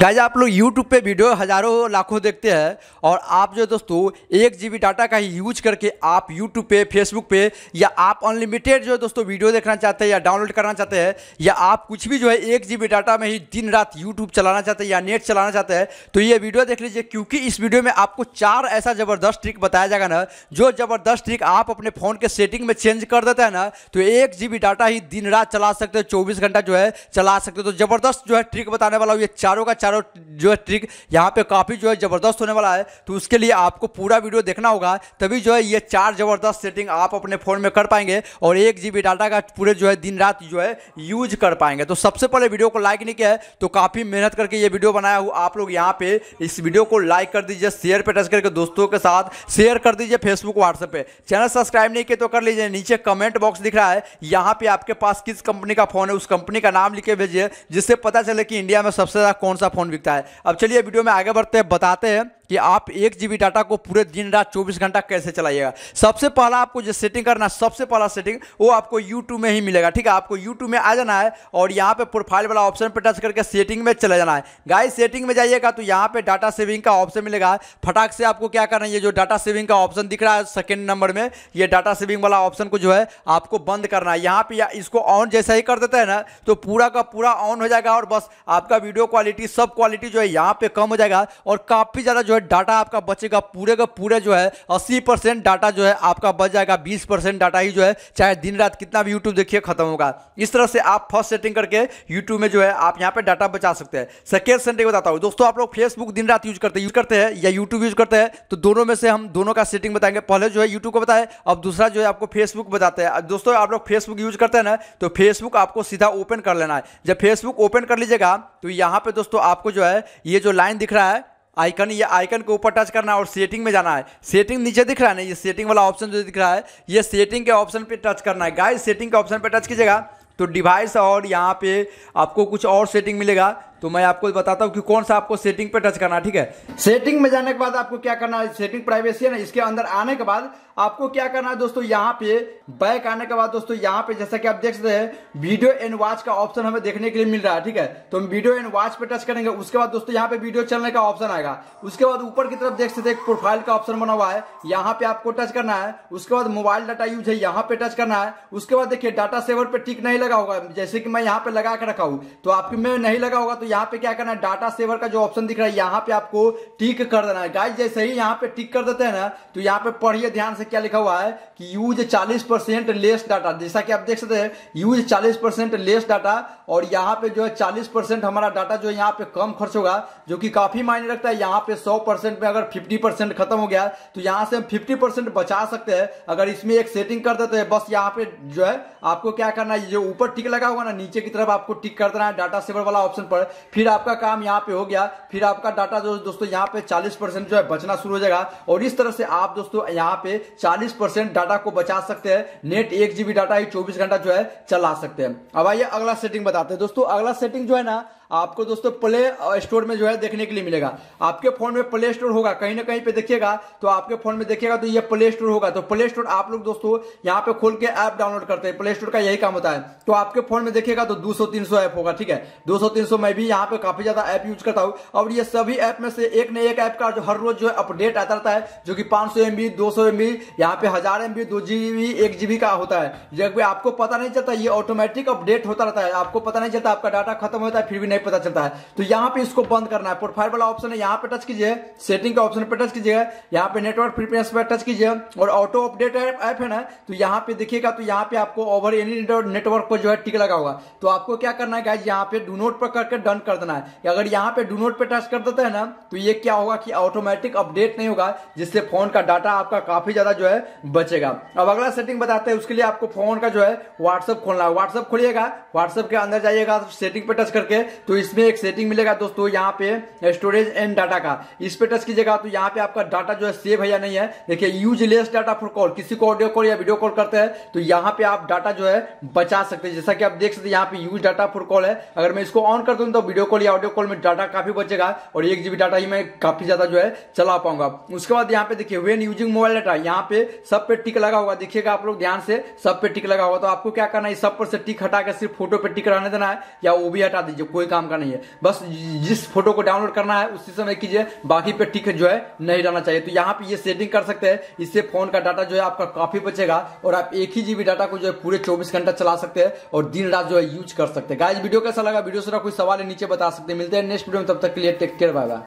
Guys आप लोग YouTube पे वीडियो हज़ारों लाखों देखते हैं और आप जो दोस्तों, एक जीबी डाटा का ही यूज़ करके आप यूट्यूब पे फेसबुक पे या आप अनलिमिटेड जो दोस्तों वीडियो देखना चाहते हैं या डाउनलोड करना चाहते हैं या आप कुछ भी जो है एक जीबी डाटा में ही दिन रात यूट्यूब चलाना चाहते हैं या नेट चलाना चाहते हैं तो ये वीडियो देख लीजिए, क्योंकि इस वीडियो में आपको चार ऐसा ज़बरदस्त ट्रिक बताया जाएगा ना, जो ज़बरदस्त ट्रिक आप अपने फ़ोन के सेटिंग में चेंज कर देते हैं ना तो एक जी डाटा ही दिन रात चला सकते हो, चौबीस घंटा जो है चला सकते हो। तो ज़बरदस्त जो है ट्रिक बताने वाला हूँ, ये चारों का चारों কারো जो है ट्रिक यहाँ पे काफ़ी जो है ज़बरदस्त होने वाला है तो उसके लिए आपको पूरा वीडियो देखना होगा, तभी जो है ये चार ज़बरदस्त सेटिंग आप अपने फ़ोन में कर पाएँगे और एक जी डाटा का पूरे जो है दिन रात जो है यूज़ कर पाएँगे। तो सबसे पहले वीडियो को लाइक नहीं किया है तो काफ़ी मेहनत करके ये वीडियो बनाया हूँ आप लोग यहाँ पे। इस वीडियो को लाइक कर दीजिए शेयर पे टच करके दोस्तों के साथ शेयर कर दीजिए फेसबुक व्हाट्सएप पे। चैनल सब्सक्राइब नहीं किए तो कर लीजिए, नीचे कमेंट बॉक्स दिख रहा है, यहाँ पे आपके पास किस कंपनी का फ़ोन है, उस कंपनी का नाम लिख भेजिए, जिससे पता चले कि इंडिया में सबसे ज़्यादा कौन सा फ़ोन बिकता है। अब चलिए वीडियो में आगे बढ़ते हैं बताते हैं। कि आप एक जीबी डाटा को पूरे दिन रात चौबीस घंटा कैसे चलाइएगा? सबसे पहला आपको जो सेटिंग करना, सबसे पहला सेटिंग वो आपको यूट्यूब में ही मिलेगा, ठीक है? आपको यूट्यूब में आ जाना है और यहाँ पे प्रोफ़ाइल वाला ऑप्शन पर टच करके सेटिंग में चले जाना है। गाइस सेटिंग में जाइएगा तो यहाँ पे डाटा सेविंग का ऑप्शन मिलेगा। फटाक से आपको क्या करना है? ये जो डाटा सेविंग का ऑप्शन दिख रहा है सेकेंड नंबर में, ये डाटा सेविंग वाला ऑप्शन को जो है आपको बंद करना है। यहाँ पे इसको ऑन जैसा ही कर देता है ना तो पूरा का पूरा ऑन हो जाएगा और बस आपका वीडियो क्वालिटी सब क्वालिटी जो है यहाँ पे कम हो जाएगा और काफ़ी ज़्यादा जो है डाटा आपका बचेगा, पूरे का पूरे जो है 80 परसेंट डाटा जो है आपका बच जाएगा 20 परसेंट डाटा ही जो है, चाहे दिन रात कितना भी यूट्यूब देखिए, खत्म होगा। इस तरह से आप फ़र्स्ट सेटिंग करके यूट्यूब में जो है, आप यहाँ पे डाटा बचा सकते हैं। सेकेंड सेटिंग बताता हूँ। दोस्तों, आप लोग फेसबुक दिन रात यूज़ करते यूज़ करते हैं या यूट्यूब यूज़ करते हैं तो दोनों में से हम दोनों का सेटिंग बताएँगे। पहले जो है यूट्यूब को बताए, अब दूसरा जो है आपको फेसबुक बताते हैं। दोस्तों, आप लोग फेसबुक यूज़ करते हैं ना तो फेसबुक आपको सीधा ओपन कर लेना है। जब फेसबुक ओपन कर लीजिएगा तो यहाँ पे दोस्तों आपको जो है, ये जो लाइन दिख रहा है आइकन, ये आइकन के ऊपर टच करना है और सेटिंग में जाना है। सेटिंग नीचे दिख रहा है ना ये सेटिंग वाला ऑप्शन जो दिख रहा है, ये सेटिंग के ऑप्शन पे टच करना है। गाइस सेटिंग के ऑप्शन पे टच कीजिएगा। तो डिवाइस और यहाँ पे आपको कुछ और सेटिंग मिलेगा। तो मैं आपको बताता हूँ कि कौन सा आपको सेटिंग पे टच करना ठीक है? सेटिंग में जाने के बाद आपको क्या करना है? सेटिंग प्राइवेसी है ना, इसके अंदर आने के बाद आपको क्या करना है दोस्तों? यहाँ पे बैक आने के बाद दोस्तों, यहाँ पे जैसा कि आप देख सकते हैं वीडियो एंड वॉच का ऑप्शन हमें देखने के लिए मिल रहा है, ठीक है? तो हम वीडियो एंड वॉच पे टच करेंगे, उसके बाद दोस्तों, यहाँ पे वीडियो चलने का ऑप्शन आएगा। उसके बाद ऊपर की तरफ़ देख सकते प्रोफ़ाइल का ऑप्शन बना हुआ है। यहाँ पे आपको टच करना है, उसके बाद मोबाइल डाटा यूज़ है, यहाँ पे टच करना है। उसके बाद देखिए डाटा सेवर पे टिक नहीं लगा होगा, जैसे कि मैं यहाँ पे लगा के रखा हूँ। तो आपके में नहीं लगा होगा तो यहाँ पे क्या करना है? डाटा सेवर का जो ऑप्शन दिख रहा है, यहाँ पे आपको टिक कर देना है। गाइस जैसे ही यहाँ पे टिक कर देते हैं ना तो यहाँ पे पढ़िए ध्यान से क्या लिखा हुआ है कि यूज़ 40 परसेंट लेस डाटा जैसा कि आप देख सकते हैं यूज़ 40 परसेंट लेस डाटा और यहाँ पे जो है 40 परसेंट हमारा डाटा जो है यहाँ पे कम खर्च होगा, जो कि काफ़ी मायने रखता है। यहाँ पे सौ परसेंट में अगर 50 परसेंट खत्म हो गया तो यहाँ से हम 50 परसेंट बचा सकते हैं। अगर इसमें एक सेटिंग कर देते हैं, बस यहाँ पे जो है आपको क्या करना है जो ऊपर टिक लगा होगा ना, नीचे की तरफ़ आपको टिक कर देना है डाटा सेवर वाला ऑप्शन पर। फिर आपका काम यहाँ पे हो गया। फिर आपका डाटा जो दोस्तों यहाँ पे 40 परसेंट जो है बचना शुरू हो जाएगा। और इस तरह से आप दोस्तों यहाँ पे 40 परसेंट डाटा को बचा सकते हैं। नेट एक जीबी डाटा ही 24 घंटा जो है चला सकते हैं। अब आइए अगला सेटिंग बताते हैं। दोस्तों अगला सेटिंग जो है ना आपको दोस्तों प्ले स्टोर में जो है देखने के लिए मिलेगा। आपके फ़ोन में प्ले स्टोर होगा, कहीं ना कहीं पे देखिएगा तो आपके फ़ोन में देखिएगा तो ये प्ले स्टोर होगा। तो प्ले स्टोर आप लोग दोस्तों यहाँ पे खोल के ऐप डाउनलोड करते हैं। प्ले स्टोर का यही काम होता है। तो आपके फ़ोन में देखिएगा तो 200 300 ऐप होगा, ठीक है? 200 300 मैं भी यहाँ पे काफ़ी ज़्यादा ऐप यूज़ करता हूँ। और ये सभी ऐप में से एक न एक ऐप का जो हर रोज जो है अपडेट आता रहता है, जो कि पाँच सौ एमबी दो सौ यहाँ पे हज़ार एमबी दो जीबी एक जीबी का होता है। जब आपको पता नहीं चलता, ये ऑटोमेटिक अपडेट होता रहता है। आपको पता नहीं चलता, आपका डाटा खत्म होता है, फिर भी नहीं पता चलता है। तो यहाँ पे इसको बंद करना है। प्रोफ़ाइल वाला ऑप्शन है। यहाँ पे टच कीजिए। सेटिंग का ऑप्शन पे टच कीजिए। यहाँ पे नेटवर्क फ्रीक्वेंस पे टच कीजिए। और ऑटो अपडेट ऐप है ना? तो यहाँ पे देखिएगा तो यहाँ पे आपको ओवर एनी नेटवर्क पर जो है टिक लगा होगा। तो आपको क्या करना है यहाँ पे डू नोट पर करके डन कर देना है। अगर यहाँ पे डू नोट पे टच कर देते हैं ना तो ये क्या होगा कि ऑटोमेटिक अपडेट नहीं होगा, जिससे फ़ोन का डाटा आपका काफ़ी ज़्यादा जो है बचेगा। अब अगला सेटिंग बताते हैं। उसके लिए आपको फ़ोन का जो है व्हाट्सअप खोलना है। व्हाट्सअप खोलिएगा। व्हाट्सअप के अंदर जाइएगा। सेटिंग पे टच करके। तो इसमें एक सेटिंग मिलेगा दोस्तों यहाँ पे स्टोरेज एंड डाटा का। इस पे टच कीजिएगा तो यहाँ पे आपका डाटा जो है सेव है या नहीं है। देखिए use less data for call किसी को ऑडियो कॉल या वीडियो कॉल करते हैं तो यहाँ पे आप डाटा जो है बचा सकते हैं। जैसा कि आप देख सकते हैं, यहाँ पे यूज़ डाटा फॉर कॉल है। अगर मैं इसको ऑन कर दूँ तो वीडियो कॉल या ऑडियो कॉल में डाटा काफ़ी बचेगा और एक जीबी डाटा ही मैं काफ़ी ज़्यादा जो है चला पाऊँगा। उसके बाद यहाँ पे देखिए वेन यूजिंग मोबाइल डाटा यहाँ पे सब पे टिक लगा होगा देखिएगा आप लोग ध्यान से, सब पे टिक लगा होगा तो आपको क्या करना है सब पर से टिक हटा के सिर्फ़ फ़ोटो पे टिक रहने देना है या वो भी हटा दीजिए। कोई काम का नहीं है। बस जिस फ़ोटो को डाउनलोड करना है, उसी समय कीजिए। बाकी पे टिक जो है, नहीं रहना चाहिए। तो यहाँ पे ये सेटिंग कर सकते हैं। इससे फ़ोन का डाटा जो है, आपका काफ़ी बचेगा और आप एक ही जीबी डाटा को जो है, पूरे चौबीस घंटा चला सकते हैं और दिन रात जो है यूज़ कर सकते हैं। गाइज़ वीडियो कैसा लगा? वीडियो से कोई सवाल है, नीचे बता सकते हैं। मिलते हैं नेक्स्ट वीडियो में, तब तक के लिए टेक केयर बाय बाय